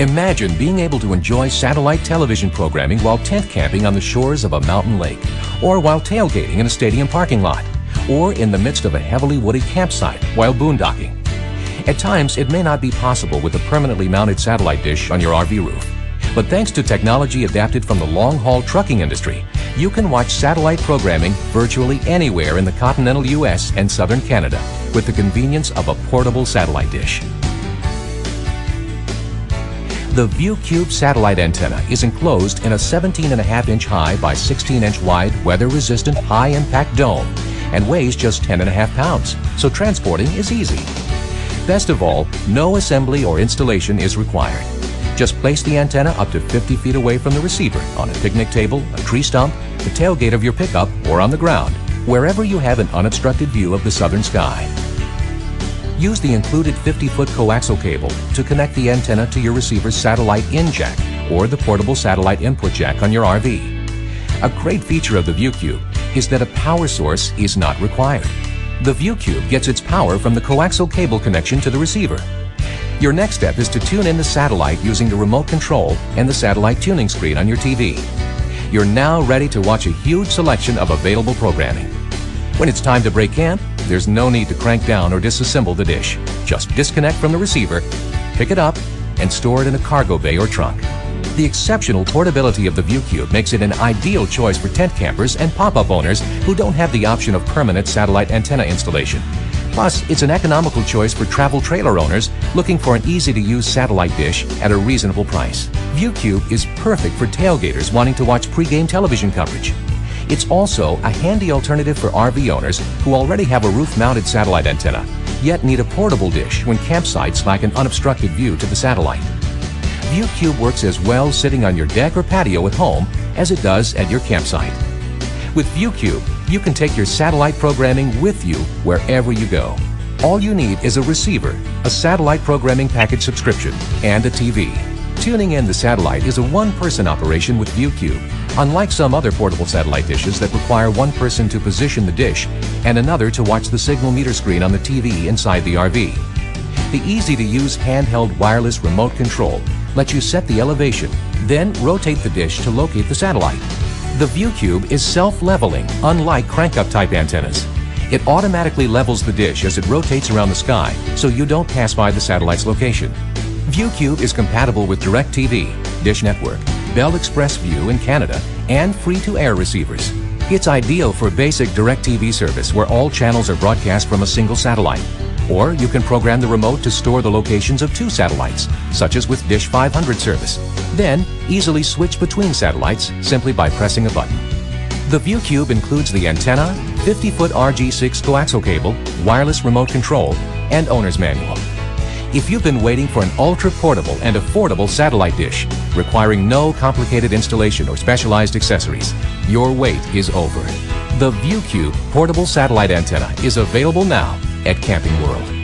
Imagine being able to enjoy satellite television programming while tent camping on the shores of a mountain lake, or while tailgating in a stadium parking lot, or in the midst of a heavily wooded campsite while boondocking. At times, it may not be possible with a permanently mounted satellite dish on your RV roof. But thanks to technology adapted from the long-haul trucking industry, you can watch satellite programming virtually anywhere in the continental U.S. and southern Canada with the convenience of a portable satellite dish. The VuQube satellite antenna is enclosed in a 17.5 inch high by 16 inch wide weather-resistant high-impact dome and weighs just 10.5 pounds, so transporting is easy. Best of all, no assembly or installation is required. Just place the antenna up to 50 feet away from the receiver on a picnic table, a tree stump, the tailgate of your pickup, or on the ground, wherever you have an unobstructed view of the southern sky. Use the included 50-foot coaxial cable to connect the antenna to your receiver's satellite in jack or the portable satellite input jack on your RV. A great feature of the VuQube is that a power source is not required. The VuQube gets its power from the coaxial cable connection to the receiver. Your next step is to tune in the satellite using the remote control and the satellite tuning screen on your TV. You're now ready to watch a huge selection of available programming. When it's time to break camp, there's no need to crank down or disassemble the dish. Just disconnect from the receiver, pick it up, and store it in a cargo bay or trunk. The exceptional portability of the VuQube makes it an ideal choice for tent campers and pop-up owners who don't have the option of permanent satellite antenna installation. Plus, it's an economical choice for travel trailer owners looking for an easy-to-use satellite dish at a reasonable price. VuQube is perfect for tailgaters wanting to watch pregame television coverage. It's also a handy alternative for RV owners who already have a roof-mounted satellite antenna, yet need a portable dish when campsites lack an unobstructed view to the satellite. VuQube works as well sitting on your deck or patio at home as it does at your campsite. With VuQube, you can take your satellite programming with you wherever you go. All you need is a receiver, a satellite programming package subscription, and a TV. Tuning in the satellite is a one-person operation with VuQube, unlike some other portable satellite dishes that require one person to position the dish and another to watch the signal meter screen on the TV inside the RV. The easy-to-use handheld wireless remote control lets you set the elevation, then rotate the dish to locate the satellite. The VuQube is self-leveling, unlike crank-up type antennas. It automatically levels the dish as it rotates around the sky, so you don't pass by the satellite's location. VuQube is compatible with DirecTV, Dish Network, Bell ExpressVu in Canada, and free-to-air receivers. It's ideal for basic DirecTV service where all channels are broadcast from a single satellite. Or you can program the remote to store the locations of two satellites, such as with Dish 500 service. Then, easily switch between satellites simply by pressing a button. The VuQube includes the antenna, 50-foot RG6 coaxial cable, wireless remote control, and owner's manual. If you've been waiting for an ultra-portable and affordable satellite dish, requiring no complicated installation or specialized accessories, your wait is over. The VuQube portable satellite antenna is available now at Camping World.